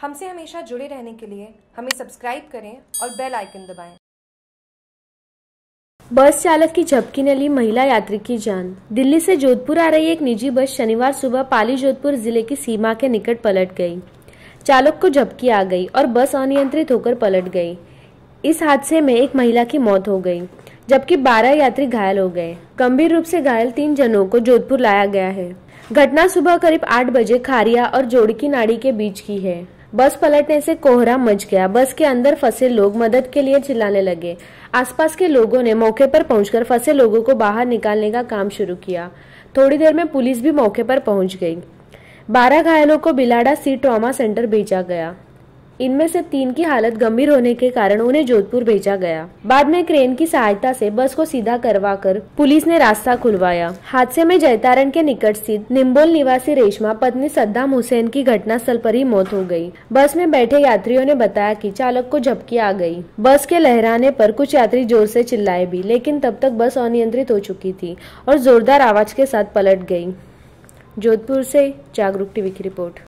हमसे हमेशा जुड़े रहने के लिए हमें सब्सक्राइब करें और बेल आइकन दबाएँ। बस चालक की झपकी ने ली महिला यात्री की जान। दिल्ली से जोधपुर आ रही एक निजी बस शनिवार सुबह पाली जोधपुर ज़िले की सीमा के निकट पलट गई। चालक को झपकी आ गई और बस अनियंत्रित होकर पलट गई। इस हादसे में एक महिला की मौत हो गई, जबकि 12 यात्री घायल हो गए। गंभीर रूप से घायल तीन जनों को जोधपुर लाया गया है। घटना सुबह करीब आठ बजे खारिया और जोड़की नाड़ी के बीच की है। बस पलटने से कोहरा मच गया। बस के अंदर फंसे लोग मदद के लिए चिल्लाने लगे। आसपास के लोगों ने मौके पर पहुंचकर फंसे लोगों को बाहर निकालने का काम शुरू किया। थोड़ी देर में पुलिस भी मौके पर पहुँच गई। बारह घायलों को बिलाडा सी ट्रॉमा सेंटर भेजा गया। इनमें से तीन की हालत गंभीर होने के कारण उन्हें जोधपुर भेजा गया। बाद में क्रेन की सहायता से बस को सीधा करवा कर पुलिस ने रास्ता खुलवाया। हादसे में जयतारण के निकट स्थित निम्बोल निवासी रेशमा पत्नी सद्दाम हुसैन की घटना स्थल पर ही मौत हो गई। बस में बैठे यात्रियों ने बताया कि चालक को झपकी आ गई। बस के लहराने पर कुछ यात्री ज़ोर से चिल्लाए भी, लेकिन तब तक बस अनियंत्रित हो चुकी थी और जोरदार आवाज़ के साथ पलट गई। जोधपुर से जागरूक टीवी की रिपोर्ट।